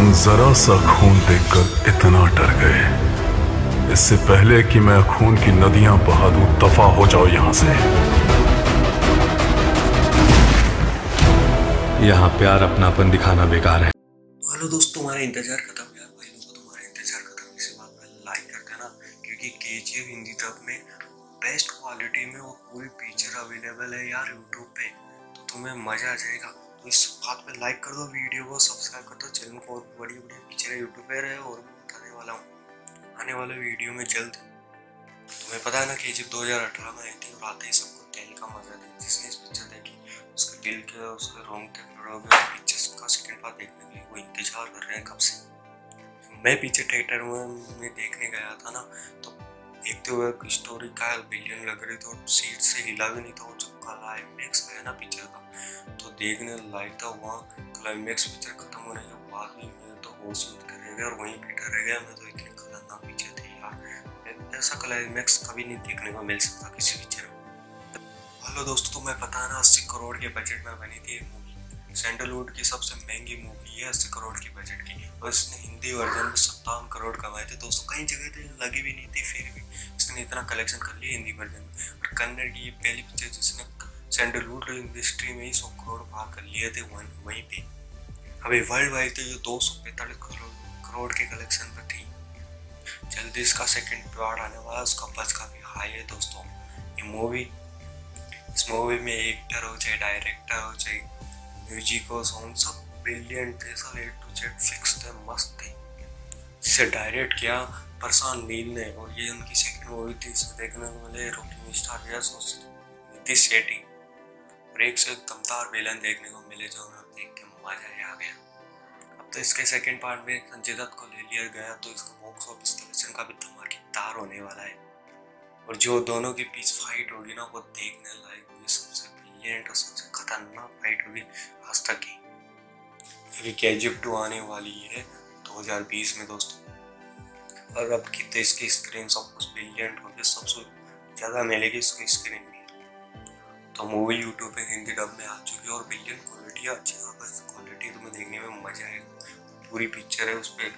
तुम जरा सा खून देखकर इतना डर गए। इससे पहले कि मैं खून की नदियाँ बहा दूँ दफ़ा हो जाओ यहाँ से। यहाँ प्यार अपनापन दिखाना बेकार है। हेलो दोस्तों तुम्हारा इंतज़ार खत्म यार भाई लोगों तुम्हारा इंतज़ार खत्म इसी बात पर लाइक कर देना क्योंकि के हिंदी तक में बेस्ट क्वालिटी में वो पूरी पिक्चर अवेलेबल है यार यूट्यूब पे तो तुम्हें मज़ा आ जाएगा। तो इस बात पे लाइक कर दो वीडियो को सब्सक्राइब कर दो चैनल को और बड़ी बड़ी पिक्चर यूट्यूब पे रहे और भी बताने वाला हूँ। आने वाले वीडियो में जल्द। तुम्हें पता है ना कि जब दो हज़ार अठारह में आई थी और आते ही सबको तेल का मज़ा दे जिसने इस पिक्चर देखी उसके दिल के उसके खड़ोगे और पिक्चर का सेकंड पार्ट देखने के लिए वो इंतज़ार कर रहे हैं कब से। मैं पीछे थिएटर में, में देखने गया था ना तो देखते हुए स्टोरी का बिलियन लग रही थी और सीट से हिला भी नहीं था वो जो क्लाइमेक्स है ना पिक्चर का। तो देखने लायक था वहाँ क्लाइमेक्स पिक्चर खत्म होने के बाद भी मैं तो होश में रह गया और वहीं पे रह गया मैं तो इतनी खतरनाक पिक्चर थी यार। ऐसा क्लाइमेक्स कभी नहीं देखने को मिल सकता किसी पिक्चर में। हेलो दोस्तों, तुम्हें पता है ना, अस्सी करोड़ के बजट में बनी थी सैंडलवुड की सबसे महँगी मूवी है अस्सी करोड़ की बजट की। और इसने हिंदी वर्जन में सत्तावन करोड़ कमाए थे दोस्तों कई जगह तो लगी भी नहीं थी, फिर भी। इसने इतना कलेक्शन कर लिया हिंदी वर्जन में। और कन्नड़ की ये पहली पिक्चर जिसने सैंडलवुड इंडस्ट्री में ही सौ करोड़ पार कर लिए थे, वहीं पे। अभी वर्ल्ड वाइड तो ये दो सौ पैंतालीस करोड़ के कलेक्शन पर थी। जल्दी इसका सेकेंड पार्ट आने वाला, उसका बस काफ़ी हाई है दोस्तों। ये मूवी इस मूवी में एक्टर हो चाहे डायरेक्टर हो चाहे म्यूज़िक और सॉन्ग सब ब्रिलियंट थे, सब ए टू जेड फिक्स थे, मस्त थे। जिसे डायरेक्ट किया प्रशांत नील ने, और ये उनकी सेकंड मूवी थी इसे देखने को मिले रॉकिंग स्टार यस नीतीश शेट्टी और एक से एक दमदार विलन देखने को मिले जो हमें देख के मज़ा आ गया। अब तो इसके सेकंड पार्ट में संजय दत्त को ले लिया गया तो इसका बॉक्स ऑफ़िस कलेक्शन का भी धमाकेदार होने वाला है। और जो दोनों के बीच फाइट होगी ना, वो देखने लायक सबसे ब्रिलियंट और सबसे खतरनाक फाइट होगी आज तक की। क्योंकि के टू आने वाली है 2020 में दोस्तों। और अब की तो इसकी स्क्रीन सब कुछ ब्रिलियंट होगी सबसे ज़्यादा मिलेगी इसकी स्क्रीन भी। तो मूवी यूट्यूब पे हिंदी डब में आ चुकी है और ब्रिलियंट क्वालिटी अच्छी क्वालिटी तुम्हें देखने में मज़ा आएगा। पूरी पिक्चर है, उस पर